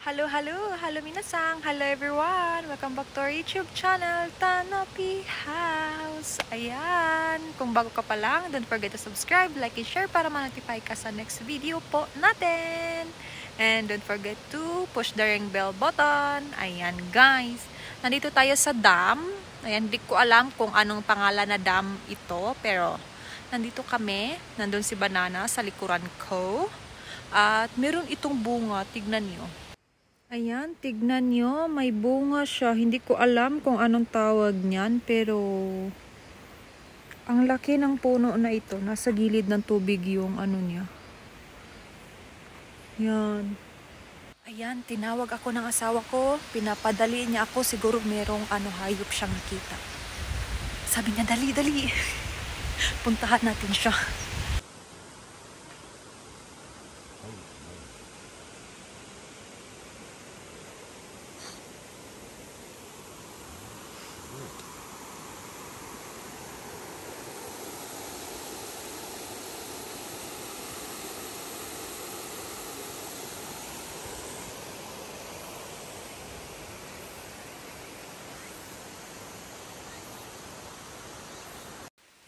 Hello, hello, hello minasang, hello everyone! Welcome back to our YouTube channel, Tanapi House! Ayan, kung bago ka pa lang, don't forget to subscribe, like, and share para ma-notify ka sa next video po natin! And don't forget to push the ring bell button. Ayan guys, nandito tayo sa dam. Ayan, di ko alam kung anong pangalan na dam ito, pero nandito kami, nandun si Banana sa likuran ko. At meron itong bunga, tignan nyo. Ayan, tignan nyo, may bunga siya. Hindi ko alam kung anong tawag niyan, pero ang laki ng puno na ito. Nasa gilid ng tubig yung ano niya. Yan. Ayan, tinawag ako ng asawa ko. Pinapadali niya ako. Siguro merong ano, hayop siyang nakita. Sabi niya, dali, dali. Puntahan natin siya.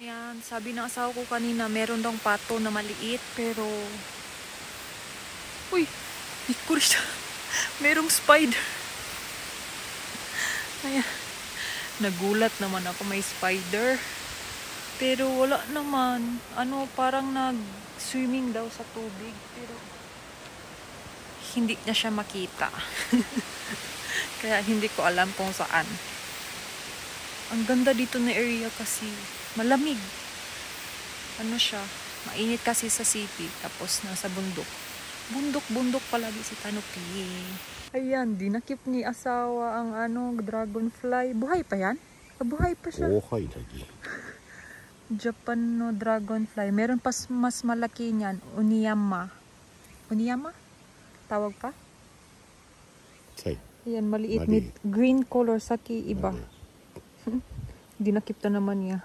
Ayan, sabi ng asawa ko kanina, meron daw pato na maliit, pero... Uy, hikuri siya. Merong spider. Ayan. Nagulat naman ako may spider. Pero wala naman. Ano, parang nag-swimming daw sa tubig. Pero hindi niya siya makita. Kaya hindi ko alam kung saan. Ang ganda dito na area kasi malamig. Ano siya? Mainit kasi sa city, tapos nasa bundok. Bundok-bundok palagi si Tanuki. Ayan, dinakip ni asawa ang ano, dragonfly. Buhay pa yan? Ah, buhay pa siya. Buhay lagi. Japan no dragonfly. Meron pas mas malaki niyan, Uniyama. Uniyama? Tawag pa? Say. Ayan, maliit. Mali. Green color, saki iba. Dinakip na naman niya.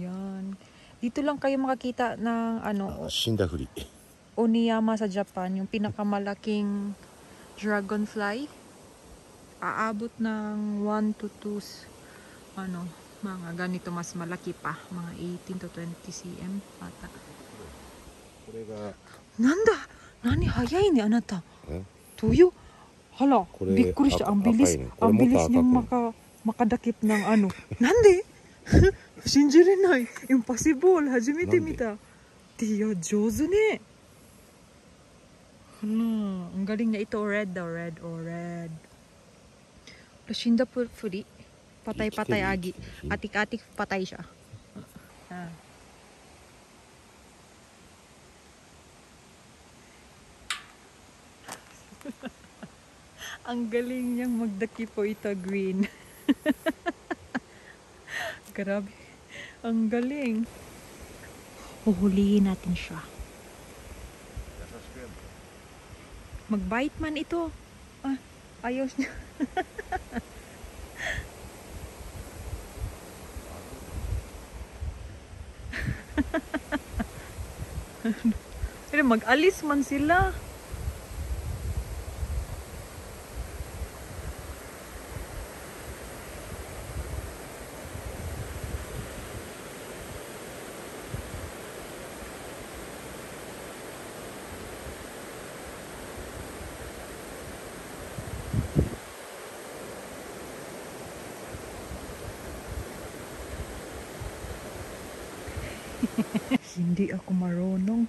Yan. Dito lang kayo makakita ng ano, uh, Shindafuri. Oniyama sa Japan, yung pinakamalaking dragonfly. Aabot ng 1 to 2 ano, mga ganito mas malaki pa, mga 18 to 20 cm ata. Nanda! Nani, hayay ni anata. Eh? Tuyo. Hala, bikuris siya. Ang bilis, ang bilis niyang maka, makadakip ng ano. Nandi! 信じれない。Impossible. 初めて見た。いや、上手ね。Hala, ang galing niya ito. Red daw. Red or red. Lashinda po furi. Patay-patay agi. Atik-atik patay siya. Ah. Ang galing niyang magdaki po ito green. Grabe. Ang galing. Huhulihin natin siya. Mag-bite man ito. Ah, ayos niya. Pero mag-alis man sila. Hindi ako marunong.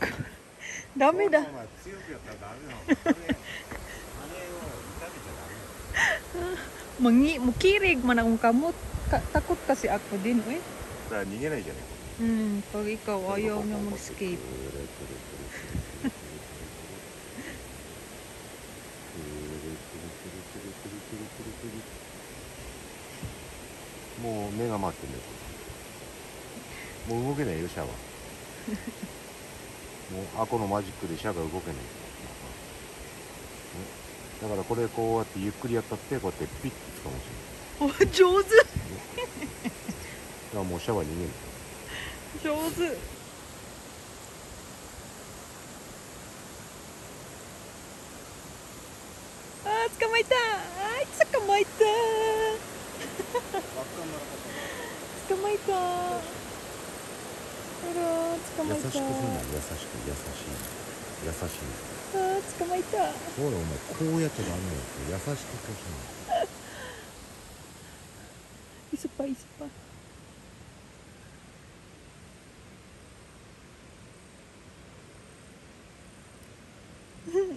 Dami da. Mangi, mukirig man akong kamot. Ka- takot kasi ako din, eh. ダメだから逃げないじゃない Hmm, pag ikaw ayaw na mag-escape. もう目が回ってんだよもう動けないよシャワーもうアコのマジックでシャワーが動けないだからこれこうやってゆっくりやったってこうやってピッてつかもしれないお上手。だからもうシャワーに逃げる。上手あー捕まえた。あー捕まえた。捕まえた。あら捕まえた。優しくすんな。優しく優しい。優しい捕まえたそうだお前こうやっちゃダメよ優しくしてほしい isa pa isa pa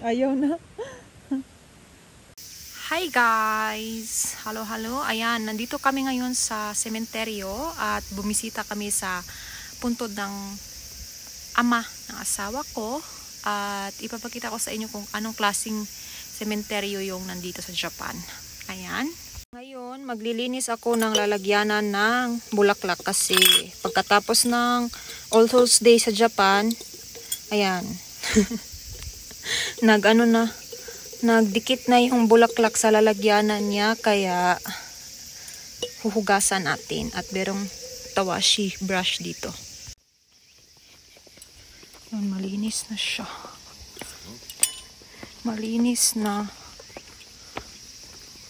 ayaw na Hi guys! Hello, hello. Ayan, nandito kami ngayon sa sementeryo at bumisita kami sa puntod ng ama ng asawa ko at ipapakita ko sa inyo kung anong klasing sementeryo yung nandito sa Japan. Ayan. Ngayon, maglilinis ako ng lalagyanan ng bulaklak kasi pagkatapos ng All Souls Day sa Japan, ayan, nag ano na, nagdikit na yung bulaklak sa lalagyanan niya kaya huhugasan natin at merong tawashi brush dito. Yun, malinis na siya. Malinis na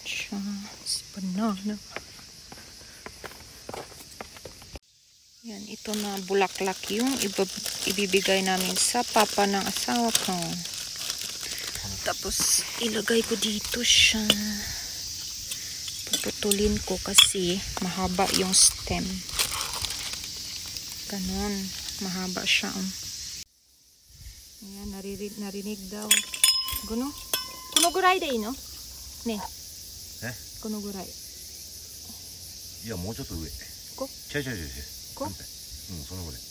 siya. Si banana. Yan, ito na bulaklak yung ibibigay namin sa papa ng asawa ko. Tapos, ilagay ko dito siya. Puputulin ko kasi mahaba yung stem. Ganon. Mahaba siya. um Ayan, narinig, narinig daw. Guno? Kuno guray de no? Ne. えこのぐらい。いやもうちょっと上こ違う違う違う違うこ反対うんそのぐらい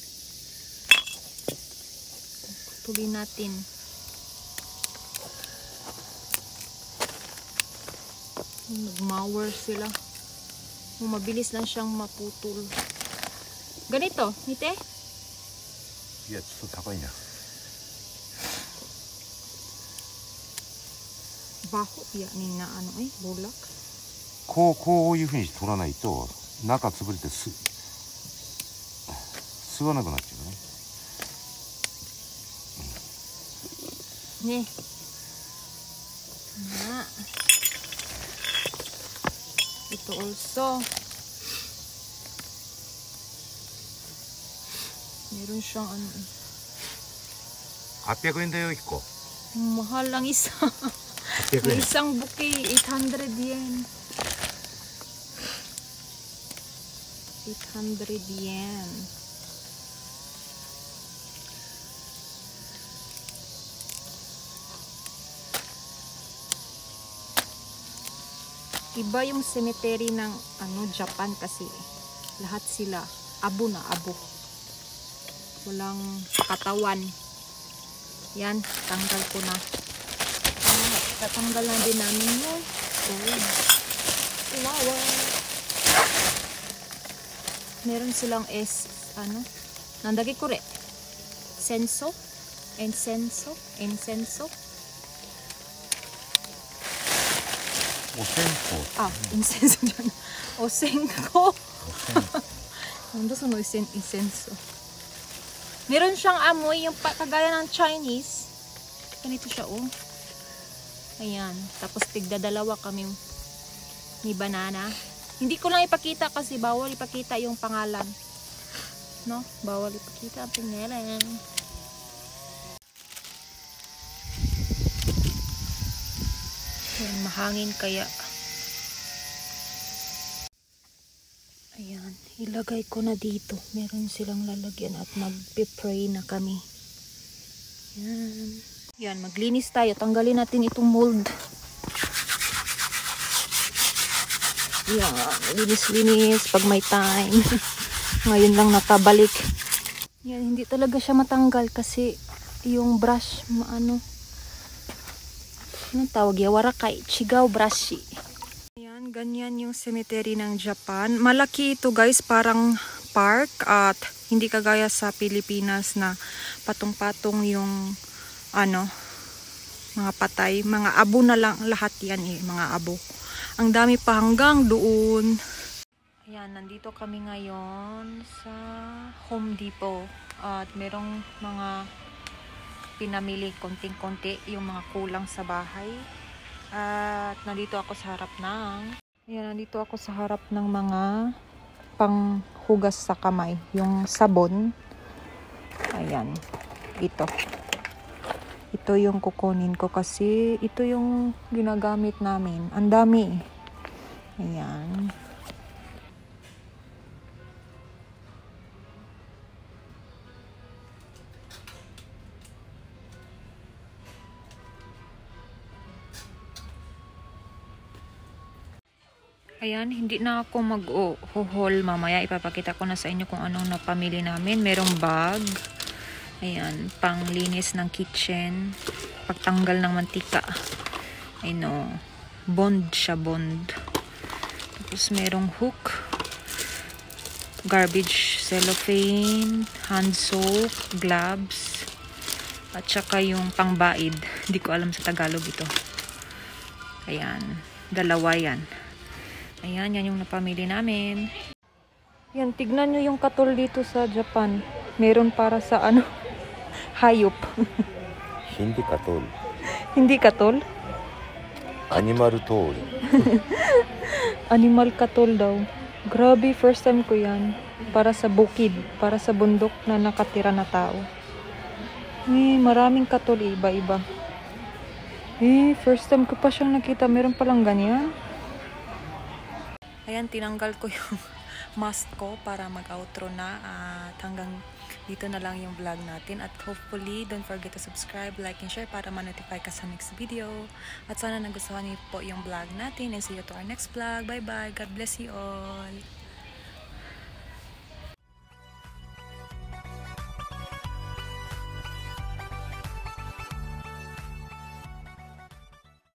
Tuloy natin. Nagmower sila. Oh, mabilis lang siyang maputol. Ganito, nite? いやちょっと高いな みんなあんまりボーこうこういうふうに取らないと中潰れてす吸わなくなっちゃうね、う、ねえょっとおいしそう。800円だよ、一個。もう、はらぎさ。800 May 円 isang bouquet, 800 yen. 800 yen. Iba yung cemetery ng ano Japan kasi lahat sila abo na abo. Walang katawan. Yan, tanggal ko na. Tatanggal na din namin yun. Ayan. Ilawa. Meron silang S, ano, nandagi kore. Senso. Insenso. Insenso. Osenko. Ah, insenso dyan. Osenko. Nando sa no insenso. Meron siyang amoy, yung kagaya ng Chinese. Ganito siya, oh. Ayan. Tapos tigda dalawa kami ni banana. Hindi ko lang ipakita kasi bawal ipakita yung pangalan. No? Bawal ipakita ang pangalan. Ayan, mahangin kaya. Ayan, ilagay ko na dito. Meron silang lalagyan at magpe-pray na kami. Ayan. Yan, maglinis tayo. Tanggalin natin itong mold. Yan, linis-linis pag may time. Ngayon lang nakabalik. Yan, hindi talaga siya matanggal kasi yung brush, maano, anong tawag yan? Warakay, chigaw brushi. Ayan, ganyan yung cemetery ng Japan. Malaki ito guys, parang park at hindi kagaya sa Pilipinas na patong-patong yung ano, mga patay. Mga abo na lang lahat yan eh, mga abo. Ang dami pa hanggang doon. Ayan, nandito kami ngayon sa Home Depot. At merong mga pinamili konting-konti yung mga kulang sa bahay. At nandito ako sa harap ng Ayan, nandito ako sa harap ng mga panghugas sa kamay. Yung sabon. Ayan. Ito. Ito yung kukunin ko kasi ito yung ginagamit namin. Ang dami. Ayan. Ayan, hindi na ako mag-haul mamaya. Ipapakita ko na sa inyo kung anong napamili namin. Merong bag. Ayan, panglinis ng kitchen. Pagtanggal ng mantika. I know. Bond siya, bond. Tapos merong hook. Garbage cellophane. Hand soap. Gloves. At saka yung pangbaid. Hindi ko alam sa Tagalog ito. Ayan. Dalawa yan. Ayan, yan yung napamili namin. Yan, tignan nyo yung katol dito sa Japan. Meron para sa ano, Hayop. Hindi katol. Hindi katol? Animal tol. Animal katol daw. Grabe, first time ko yan. Para sa bukid, para sa bundok na nakatira na tao. Eh, maraming katol, iba-iba. Eh, first time ko pa siyang nakita. Meron palang ganyan. Ayan, tinanggal ko yung mask ko para mag-outro na at hanggang dito na lang yung vlog natin. At hopefully, don't forget to subscribe, like, and share para ma-notify ka sa next video. At sana nagustuhan niyo po yung vlog natin. And see you to our next vlog. Bye-bye. God bless you all.